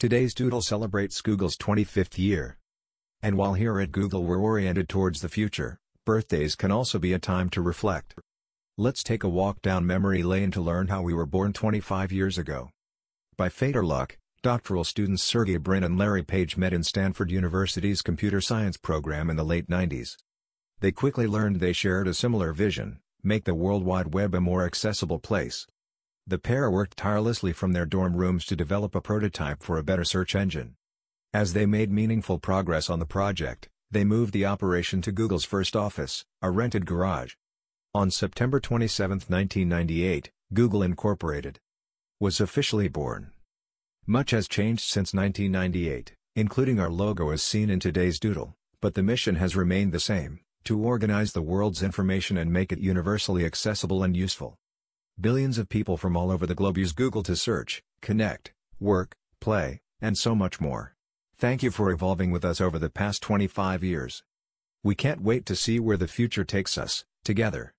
Today's Doodle celebrates Google's 25th year. And while here at Google we're oriented towards the future, birthdays can also be a time to reflect. Let's take a walk down memory lane to learn how we were born 25 years ago. By fate or luck, doctoral students Sergey Brin and Larry Page met in Stanford University's computer science program in the late 90s. They quickly learned they shared a similar vision, make the World Wide Web a more accessible place. The pair worked tirelessly from their dorm rooms to develop a prototype for a better search engine. As they made meaningful progress on the project, they moved the operation to Google's first office, a rented garage. On September 27, 1998, Google Incorporated was officially born. Much has changed since 1998, including our logo as seen in today's doodle, but the mission has remained the same, to organize the world's information and make it universally accessible and useful. Billions of people from all over the globe use Google to search, connect, work, play, and so much more. Thank you for evolving with us over the past 25 years. We can't wait to see where the future takes us, together.